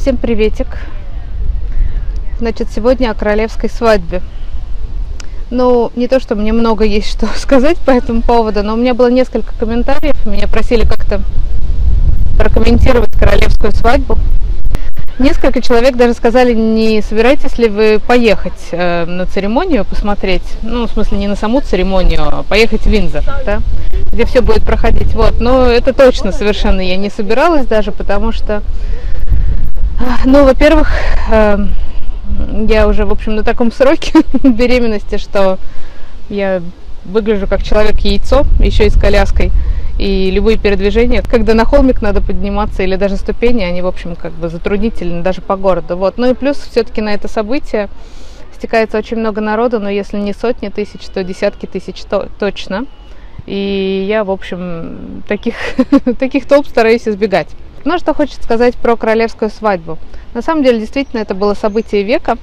Всем приветик. Значит, сегодня о королевской свадьбе. Ну, не то, что мне много есть что сказать по этому поводу, но у меня было несколько комментариев. Меня просили как-то прокомментировать королевскую свадьбу. Несколько человек даже сказали, не собираетесь ли вы поехать э, на церемонию посмотреть, ну, в смысле, не на саму церемонию, а поехать в Винзор, да, где все будет проходить. Вот, но это точно совершенно я не собиралась даже, потому что, ну, во-первых, э, я уже, в общем, на таком сроке беременности, что я выгляжу как человек-яйцо, еще и с коляской. И любые передвижения, когда на холмик надо подниматься или даже ступени, они, в общем, как бы затруднительны даже по городу. Вот. Ну и плюс все-таки на это событие стекается очень много народу, но если не сотни тысяч, то десятки тысяч то, точно. И я, в общем, таких, таких толп стараюсь избегать. Ну, что хочет сказать про королевскую свадьбу. На самом деле, действительно, это было событие века.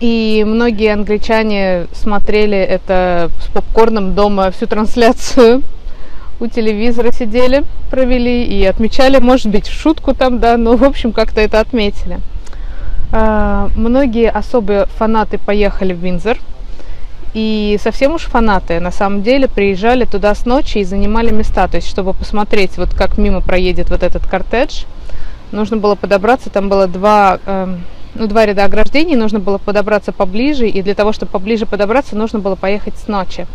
И многие англичане смотрели это с попкорном дома всю трансляцию. У телевизора сидели, провели и отмечали, может быть, в шутку там, да, но, в общем, как-то это отметили. А, многие особые фанаты поехали в Винзор. И совсем уж фанаты, на самом деле, приезжали туда с ночи и занимали места. То есть, чтобы посмотреть, вот как мимо проедет вот этот кортедж, нужно было подобраться, там было два, э, ну, два ряда ограждений, нужно было подобраться поближе, и для того, чтобы поближе подобраться, нужно было поехать с ночи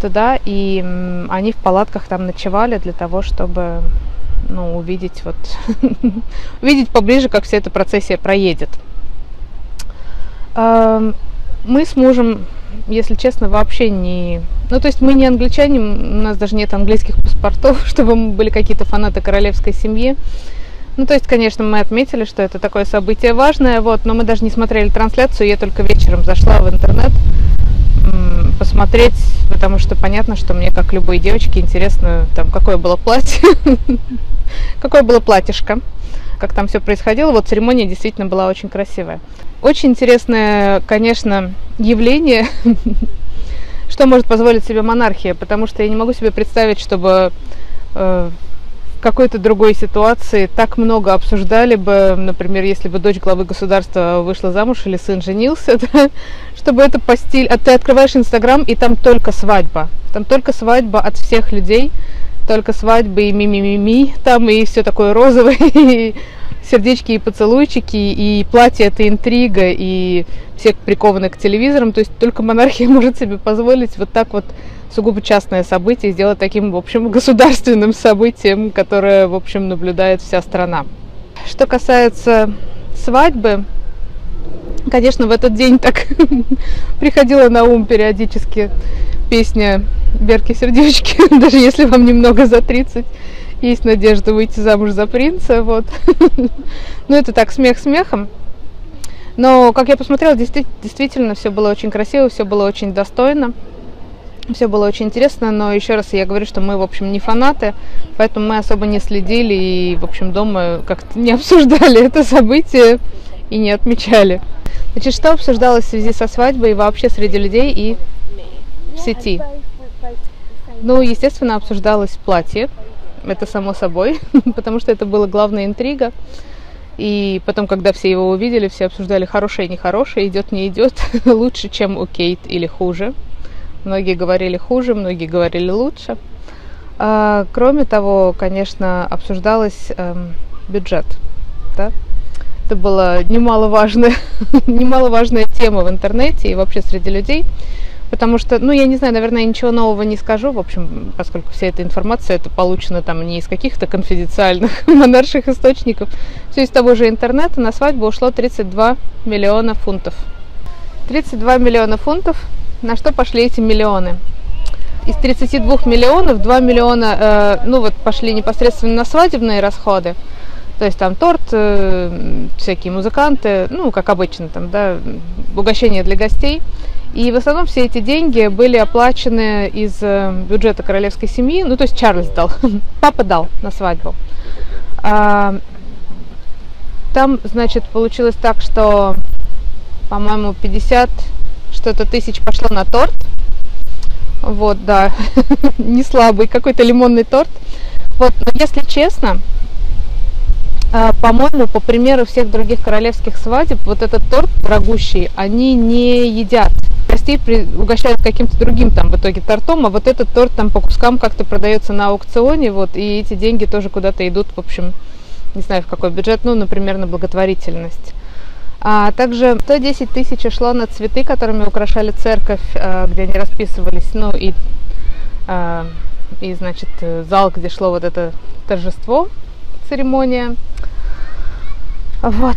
туда, и э, они в палатках там ночевали для того, чтобы ну, увидеть вот увидеть поближе, как вся эта процессия проедет. Эм, мы с мужем, если честно, вообще не... Ну, то есть мы не англичане, у нас даже нет английских паспортов, чтобы мы были какие-то фанаты королевской семьи. Ну, то есть, конечно, мы отметили, что это такое событие важное, вот, но мы даже не смотрели трансляцию, я только вечером зашла в интернет посмотреть, потому что понятно, что мне, как любой девочке, интересно, там, какое было платье, какое было платьишко, как там все происходило. Вот церемония действительно была очень красивая. Очень интересное, конечно, явление, что может позволить себе монархия, потому что я не могу себе представить, чтобы э, какой-то другой ситуации так много обсуждали бы, например, если бы дочь главы государства вышла замуж или сын женился, чтобы это постель, а ты открываешь Инстаграм, и там только свадьба. Там только свадьба от всех людей, только свадьбы и ми-ми-ми-ми, там и все такое розовое, и сердечки и поцелуйчики, и платье это интрига, и все прикованы к телевизорам. То есть только монархия может себе позволить вот так вот сугубо частное событие сделать таким, в общем, государственным событием, которое, в общем, наблюдает вся страна. Что касается свадьбы, конечно, в этот день так приходила на ум периодически песня Берки Сердечки, даже если вам немного за 30, есть надежда выйти замуж за принца, вот. ну, это так, смех смехом. Но, как я посмотрела, действительно все было очень красиво, все было очень достойно. Все было очень интересно, но еще раз я говорю, что мы, в общем, не фанаты, поэтому мы особо не следили и, в общем, дома как-то не обсуждали это событие и не отмечали. Значит, что обсуждалось в связи со свадьбой и вообще среди людей и в сети? Ну, естественно, обсуждалось платье, это само собой, потому что это была главная интрига. И потом, когда все его увидели, все обсуждали, хорошее, нехорошее, идет, не идет, лучше, чем у Кейт или хуже. Многие говорили хуже, многие говорили лучше. А, кроме того, конечно, обсуждалась эм, бюджет. Да? Это была немаловажная, немаловажная тема в интернете и вообще среди людей. Потому что, ну, я не знаю, наверное, ничего нового не скажу, в общем, поскольку вся эта информация, это получена там не из каких-то конфиденциальных монарших источников, все из того же интернета, на свадьбу ушло 32 миллиона фунтов. 32 миллиона фунтов на что пошли эти миллионы? Из 32 миллионов 2 миллиона, э, ну вот, пошли непосредственно на свадебные расходы. То есть там торт, э, всякие музыканты, ну, как обычно, там, да, угощения для гостей. И в основном все эти деньги были оплачены из э, бюджета королевской семьи. Ну, то есть Чарльз дал, папа дал на свадьбу. А, там, значит, получилось так, что, по-моему, 50 что-то тысяч пошло на торт. Вот, да, не слабый, какой-то лимонный торт. Вот, но если честно, а, по-моему, по примеру всех других королевских свадеб, вот этот торт дорогущий, они не едят. Гостей при... угощают каким-то другим там в итоге тортом, а вот этот торт там по кускам как-то продается на аукционе, вот, и эти деньги тоже куда-то идут, в общем, не знаю в какой бюджет, ну, например, на благотворительность. А также 110 тысяч ушло на цветы, которыми украшали церковь, а, где они расписывались, ну и, а, и значит, зал, где шло вот это торжество, церемония. Вот.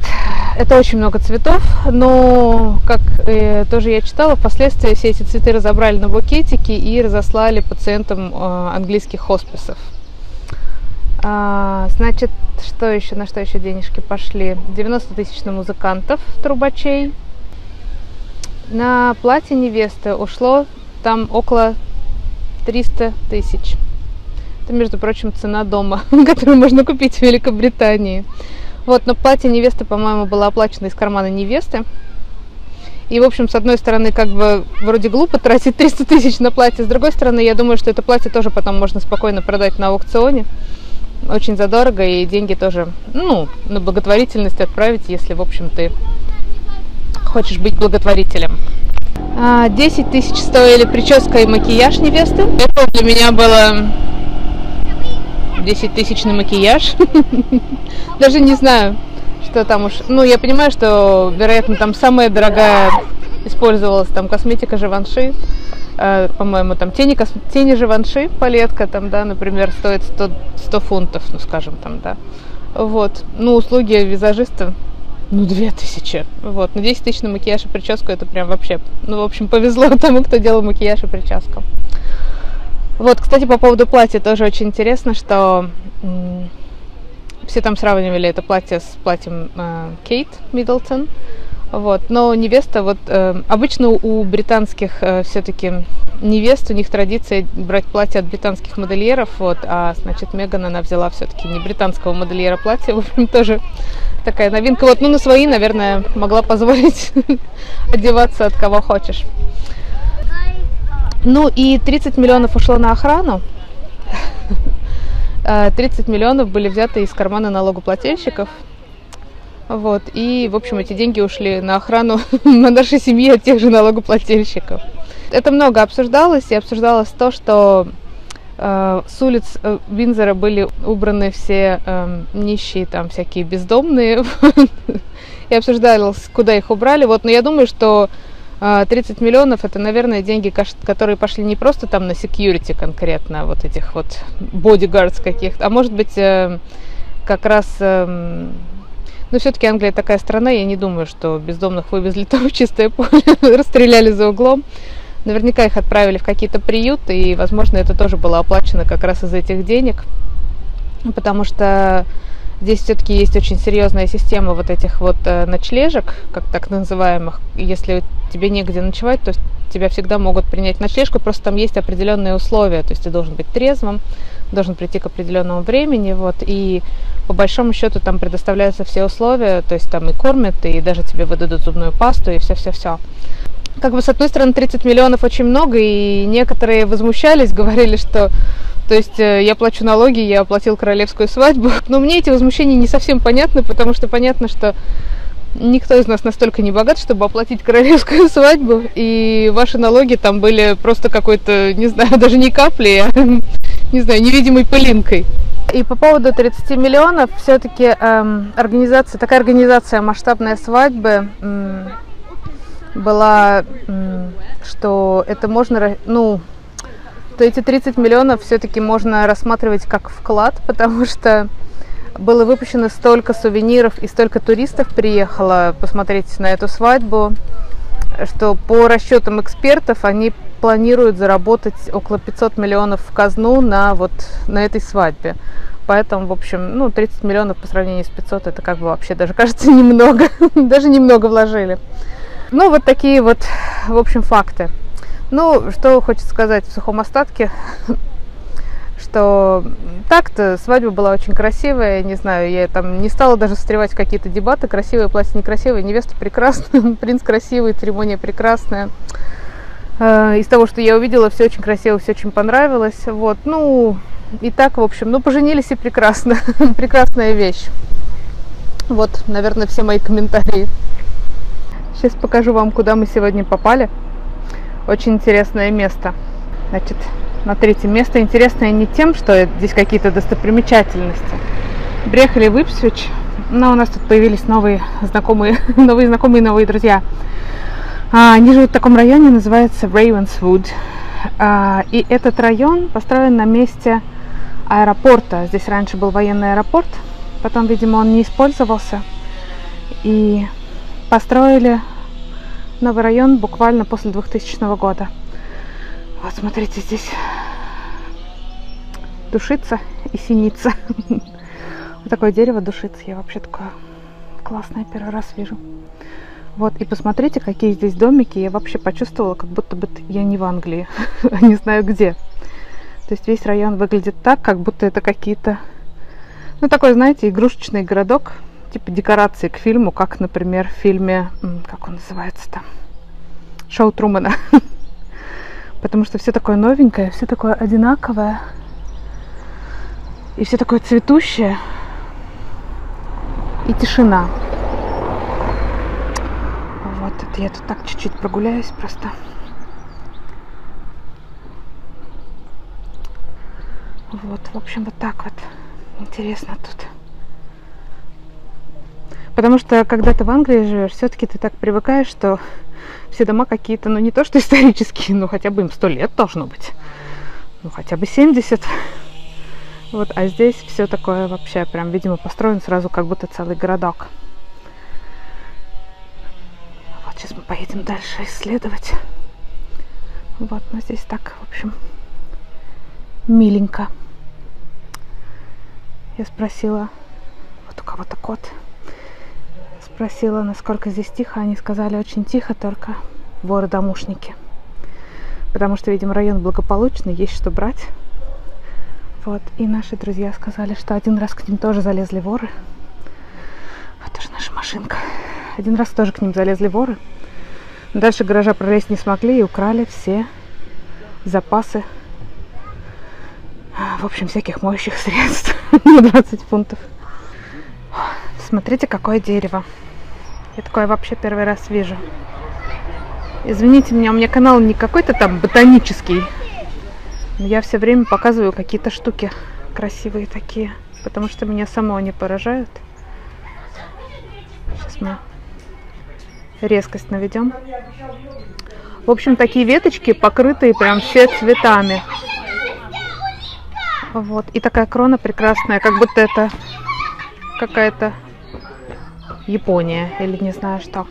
Это очень много цветов, но, как э, тоже я читала, впоследствии все эти цветы разобрали на букетики и разослали пациентам э, английских хосписов. А, значит, что еще, на что еще денежки пошли? 90 тысяч на музыкантов, трубачей. На платье невесты ушло там около 300 тысяч. Это, между прочим, цена дома, которую можно купить в Великобритании. Вот, но платье невесты, по-моему, было оплачено из кармана невесты. И, в общем, с одной стороны, как бы вроде глупо тратить 300 тысяч на платье, с другой стороны, я думаю, что это платье тоже потом можно спокойно продать на аукционе. Очень задорого, и деньги тоже, ну, на благотворительность отправить, если, в общем, ты хочешь быть благотворителем. 10 а, тысяч стоили прическа и макияж невесты. Это для меня было 10 тысяч на макияж. Даже не знаю, что там уж... Ну, я понимаю, что, вероятно, там самая дорогая использовалась там косметика Живанши. Э, по-моему, там тени, кос... тени Живанши, палетка там, да, например, стоит 100, 100 фунтов, ну, скажем там, да. Вот. Ну, услуги визажиста, ну, 2000. Вот. Но 10 тысяч на макияж и прическу, это прям вообще... Ну, в общем, повезло тому, кто делал макияж и прическу. Вот, кстати, по поводу платья тоже очень интересно, что все там сравнивали это платье с платьем э, Кейт Миддлтон. Вот. Но невеста, вот э, обычно у британских э, все-таки невест, у них традиция брать платье от британских модельеров, вот, а значит Меган она взяла все-таки не британского модельера платье, в общем, тоже такая новинка. Вот, ну, на свои, наверное, могла позволить одеваться от кого хочешь. Ну и 30 миллионов ушло на охрану. 30 э, миллионов были взяты из кармана налогоплательщиков. Вот. И, в общем, эти деньги ушли на охрану на нашей семьи от тех же налогоплательщиков. Это много обсуждалось, и обсуждалось то, что э, с улиц э, были убраны все э, нищие, там всякие бездомные. и обсуждалось, куда их убрали. Вот, но я думаю, что 30 а, миллионов это, наверное, деньги, которые пошли не просто там на security конкретно, вот этих вот bodyguards каких-то, а может быть э, как раз, эм, ну все-таки Англия такая страна, я не думаю, что бездомных вывезли там в чистое поле, расстреляли за углом. Наверняка их отправили в какие-то приюты, и, возможно, это тоже было оплачено как раз из этих денег, потому что Здесь все-таки есть очень серьезная система вот этих вот э, ночлежек, как так называемых. Если тебе негде ночевать, то тебя всегда могут принять ночлежку, просто там есть определенные условия. То есть ты должен быть трезвым, должен прийти к определенному времени, вот, и по большому счету там предоставляются все условия, то есть там и кормят, и даже тебе выдадут зубную пасту, и все-все-все. Как бы с одной стороны 30 миллионов очень много, и некоторые возмущались, говорили, что то есть э, я плачу налоги, я оплатил королевскую свадьбу. Но мне эти возмущения не совсем понятны, потому что понятно, что никто из нас настолько не богат, чтобы оплатить королевскую свадьбу. И ваши налоги там были просто какой-то, не знаю, даже не капли, а, не знаю, невидимой пылинкой. И по поводу 30 миллионов, все-таки эм, организация, такая организация масштабная свадьбы эм, была, эм, что это можно, ну, то эти 30 миллионов все-таки можно рассматривать как вклад, потому что было выпущено столько сувениров и столько туристов приехало посмотреть на эту свадьбу, что по расчетам экспертов они планируют заработать около 500 миллионов в казну на вот на этой свадьбе. Поэтому, в общем, ну, 30 миллионов по сравнению с 500, это как бы вообще даже кажется немного, даже немного вложили. Ну, вот такие вот, в общем, факты. Ну, что хочется сказать в сухом остатке, что так-то свадьба была очень красивая, не знаю, я там не стала даже встревать в какие-то дебаты, красивое платье, некрасивое, невеста прекрасная, принц красивый, церемония прекрасная. Э, из того, что я увидела, все очень красиво, все очень понравилось, вот, ну, и так, в общем, ну, поженились и прекрасно, прекрасная вещь. Вот, наверное, все мои комментарии. Сейчас покажу вам, куда мы сегодня попали. Очень интересное место. Значит, смотрите, место интересное не тем, что здесь какие-то достопримечательности. Приехали в но у нас тут появились новые знакомые, новые знакомые, новые друзья. А, они живут в таком районе, называется Ravenswood. А, и этот район построен на месте аэропорта. Здесь раньше был военный аэропорт, потом, видимо, он не использовался. И построили новый район буквально после 2000 года. Вот, смотрите, здесь душица и синица. Вот такое дерево душица. Я вообще такое классное первый раз вижу. Вот, и посмотрите, какие здесь домики. Я вообще почувствовала, как будто бы я не в Англии, а не знаю где. То есть весь район выглядит так, как будто это какие-то, ну такой, знаете, игрушечный городок, типа декорации к фильму, как, например, в фильме, как он называется там, Шоу Трумана. Потому что все такое новенькое, все такое одинаковое. И все такое цветущее. И тишина. Вот это я тут так чуть-чуть прогуляюсь просто. Вот, в общем, вот так вот. Интересно тут. Потому что, когда ты в Англии живешь, все-таки ты так привыкаешь, что все дома какие-то, ну не то что исторические, но хотя бы им сто лет должно быть. Ну хотя бы 70. Вот, а здесь все такое вообще прям, видимо, построен сразу как будто целый городок. Вот сейчас мы поедем дальше исследовать. Вот, но здесь так, в общем, миленько. Я спросила, вот у кого-то кот, спросила, насколько здесь тихо. Они сказали, очень тихо, только воры-домушники. Потому что, видимо, район благополучный, есть что брать. Вот, и наши друзья сказали, что один раз к ним тоже залезли воры. Вот тоже наша машинка. Один раз тоже к ним залезли воры. Дальше гаража пролезть не смогли и украли все запасы. В общем, всяких моющих средств на 20 фунтов. Смотрите, какое дерево. Я такое вообще первый раз вижу. Извините меня, у меня канал не какой-то там ботанический. Но я все время показываю какие-то штуки красивые такие. Потому что меня само они поражают. Сейчас мы резкость наведем. В общем, такие веточки покрытые прям все цветами. Вот. И такая крона прекрасная, как будто это какая-то Япония или не знаю что.